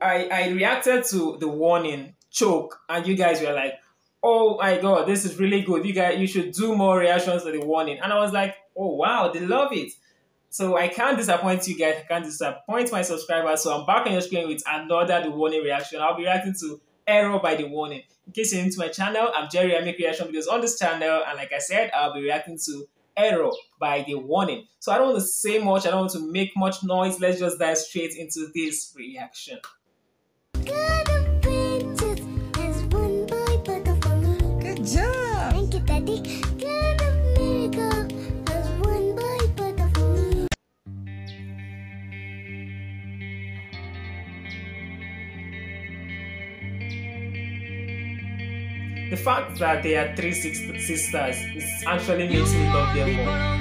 I, I reacted to the warning choke, and you guys were like, "Oh my god, this is really good. You guys, you should do more reactions to the warning." And I was like, "Oh wow, they love it." So I can't disappoint you guys. I can't disappoint my subscribers. So I'm back on your screen with another the warning reaction. I'll be reacting to Error by the Warning. In case you're new to my channel, I'm Jerry. I make reaction videos on this channel, and like I said, I'll be reacting to Error by the Warning. So I don't want to say much. I don't want to make much noise. Let's just dive straight into this reaction. Good job. Thank you, Daddy. God of miracle has one boy but. The fact that they are three sis- sisters is actually makes me love them more.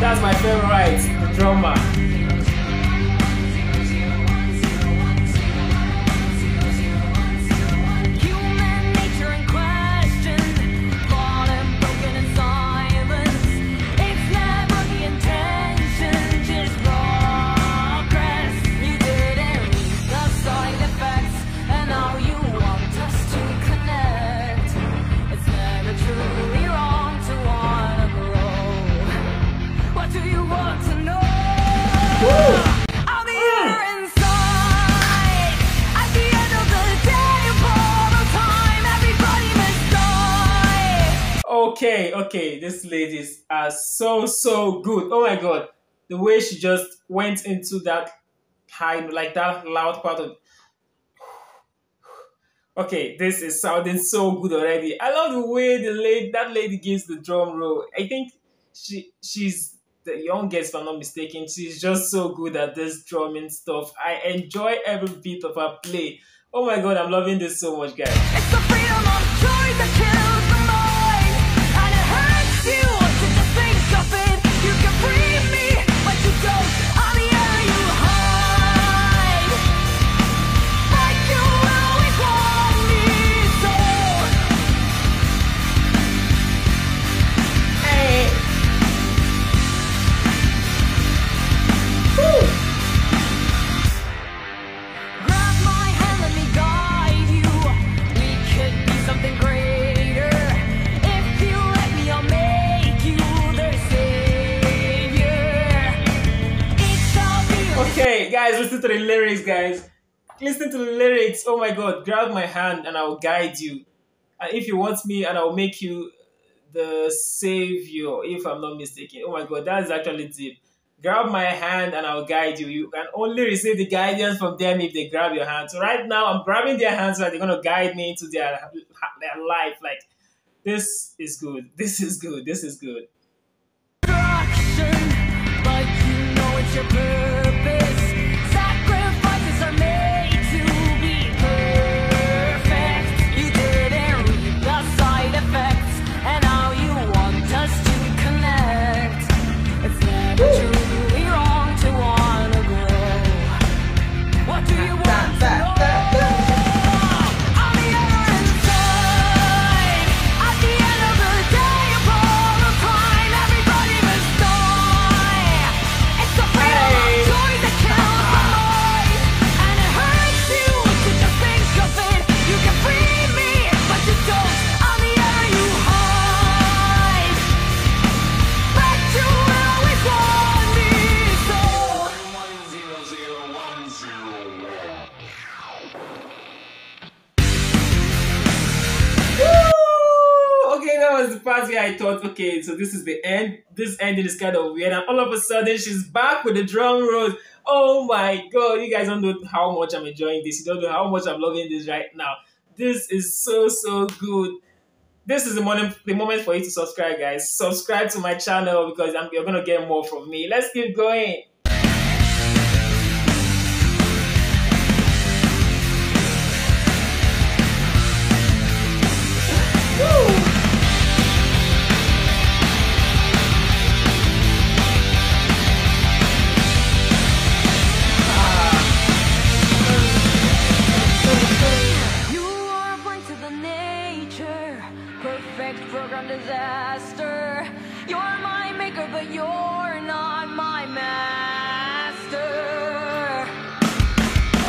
That's my favorite, drummer. Okay, okay, these ladies are uh, so so good. Oh my god, the way she just went into that high, like that loud part of. Okay, this is sounding so good already. I love the way the lady that lady gives the drum roll. I think she she's the youngest, if I'm not mistaken. She's just so good at this drumming stuff. I enjoy every bit of her play. Oh my god, I'm loving this so much, guys. Guys, listen to the lyrics, guys. Listen to the lyrics. Oh my god, grab my hand and I will guide you. And if you want me, and I will make you the savior, if I'm not mistaken. Oh my god, that is actually deep. Grab my hand and I'll guide you. You can only receive the guidance from them if they grab your hand. So right now, I'm grabbing their hands that they're gonna guide me into their their life. Like this is good. This is good. This is good. Was the part where I thought, okay, so this is the end. This ending is kind of weird, and all of a sudden she's back with the drum rolls. Oh my god, you guys don't know how much I'm enjoying this. You don't know how much I'm loving this right now. This is so so good. This is the moment, the moment for you to subscribe, guys. Subscribe to my channel because I'm, you're gonna get more from me. Let's keep going. disaster. You're my maker, but you're not my master.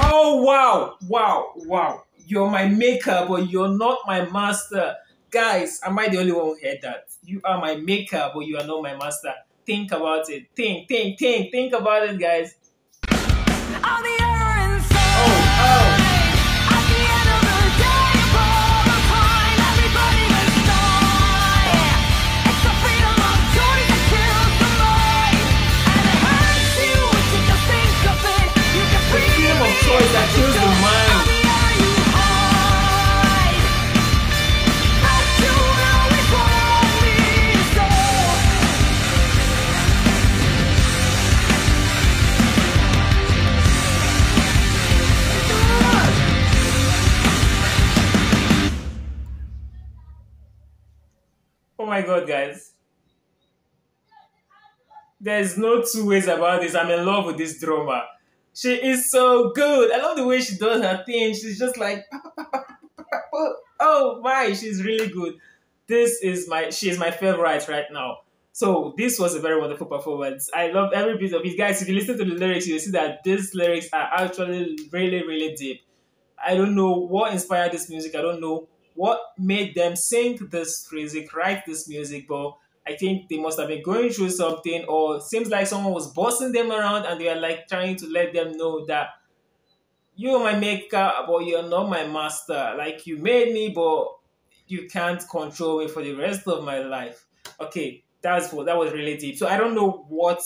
Oh, wow, wow, wow. You're my maker, but you're not my master. Guys, am I the only one who heard that? You are my maker, but you are not my master. Think about it. Think, think, think, think about it, guys. Oh my god, guys. There's no two ways about this. I'm in love with this drummer. She is so good. I love the way she does her thing. She's just like, oh my, she's really good. This is my, she is my favorite right now. So this was a very wonderful performance. I love every bit of it, guys. If you listen to the lyrics, you'll see that these lyrics are actually really, really deep. I don't know what inspired this music. I don't know what made them sing this music, write this music, but I think they must have been going through something, or seems like someone was bossing them around and they are like trying to let them know that you're my maker, but you're not my master. Like you made me, but you can't control me for the rest of my life. Okay, that's what that was really deep. So I don't know what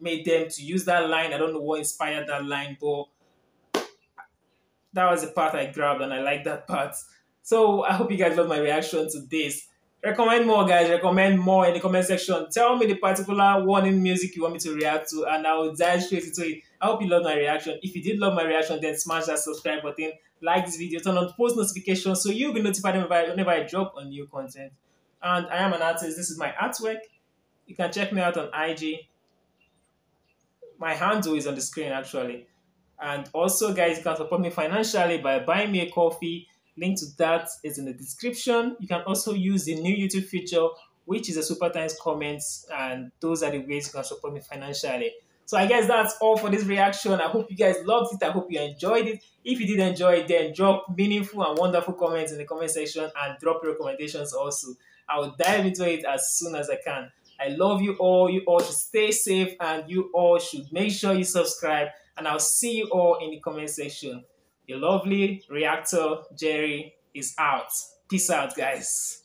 made them to use that line. I don't know what inspired that line, but that was the part I grabbed and I like that part. So I hope you guys love my reaction to this. Recommend more, guys. Recommend more in the comment section. Tell me the particular warning music you want me to react to, and I will dive straight into it. I hope you love my reaction. If you did love my reaction, then smash that subscribe button, like this video, turn on post notifications so you'll be notified whenever I drop on new content. And I am an artist. This is my artwork. You can check me out on IG. My handle is on the screen actually. And also, guys, you can support me financially by buying me a coffee. Link to that is in the description. You can also use the new YouTube feature, which is a super thanks comments, and those are the ways you can support me financially. So I guess that's all for this reaction. I hope you guys loved it. I hope you enjoyed it. If you did enjoy it, then drop meaningful and wonderful comments in the comment section and drop recommendations also. I will dive into it as soon as I can. I love you all. You all should stay safe and you all should make sure you subscribe. And I'll see you all in the comment section. Your lovely reactor, Jerry, is out. Peace out, guys.